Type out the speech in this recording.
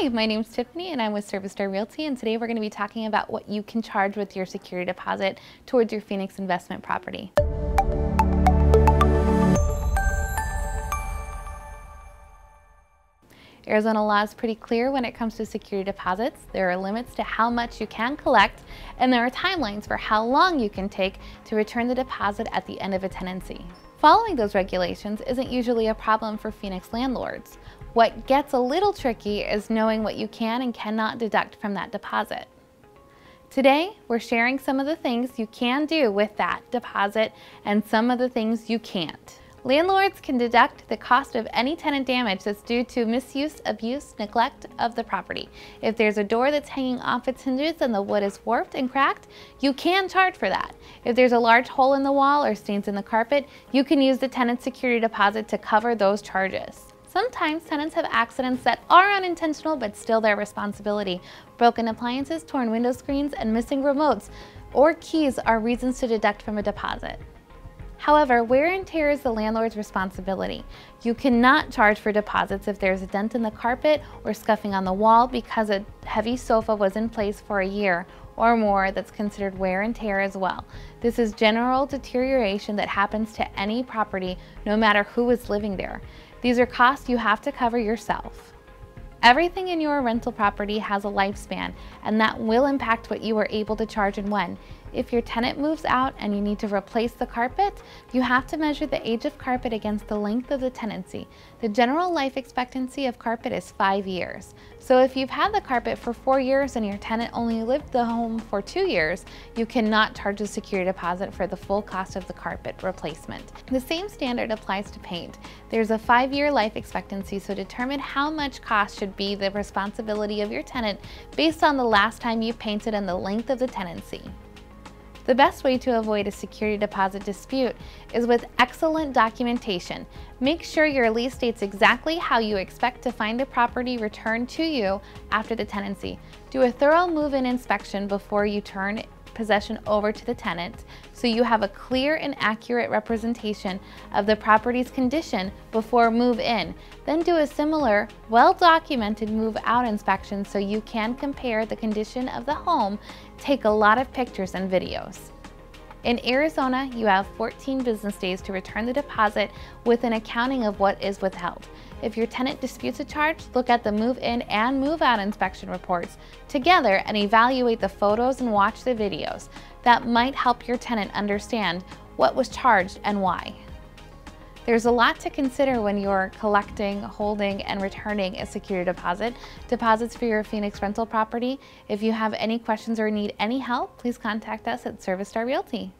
Hi, my name is Tiffany and I'm with Service Star Realty and today we're going to be talking about what you can charge with your security deposit towards your Phoenix investment property. Arizona law is pretty clear when it comes to security deposits. There are limits to how much you can collect, and there are timelines for how long you can take to return the deposit at the end of a tenancy. Following those regulations isn't usually a problem for Phoenix landlords. What gets a little tricky is knowing what you can and cannot deduct from that deposit. Today, we're sharing some of the things you can do with that deposit and some of the things you can't. Landlords can deduct the cost of any tenant damage that's due to misuse, abuse, neglect of the property. If there's a door that's hanging off its hinges and the wood is warped and cracked, you can charge for that. If there's a large hole in the wall or stains in the carpet, you can use the tenant security deposit to cover those charges. Sometimes tenants have accidents that are unintentional but still their responsibility. Broken appliances, torn window screens, and missing remotes or keys are reasons to deduct from a deposit. However, wear and tear is the landlord's responsibility. You cannot charge for deposits if there's a dent in the carpet or scuffing on the wall because a heavy sofa was in place for a year or more that's considered wear and tear as well. This is general deterioration that happens to any property no matter who is living there. These are costs you have to cover yourself. Everything in your rental property has a lifespan, and that will impact what you are able to charge and when. If your tenant moves out and you need to replace the carpet, you have to measure the age of carpet against the length of the tenancy. The general life expectancy of carpet is five years. So if you've had the carpet for four years and your tenant only lived the home for two years, you cannot charge a security deposit for the full cost of the carpet replacement. The same standard applies to paint. There's a five-year life expectancy, so determine how much cost should be the responsibility of your tenant based on the last time you painted and the length of the tenancy. The best way to avoid a security deposit dispute is with excellent documentation. Make sure your lease states exactly how you expect to find a property returned to you after the tenancy. Do a thorough move-in inspection before you turn possession over to the tenant so you have a clear and accurate representation of the property's condition before move in. Then do a similar, well-documented move out inspection so you can compare the condition of the home, take a lot of pictures and videos. In Arizona, you have 14 business days to return the deposit with an accounting of what is withheld. If your tenant disputes a charge, look at the move-in and move-out inspection reports together and evaluate the photos and watch the videos. That might help your tenant understand what was charged and why. There's a lot to consider when you're collecting, holding, and returning a security deposit, deposits for your Phoenix rental property. If you have any questions or need any help, please contact us at Service Star Realty.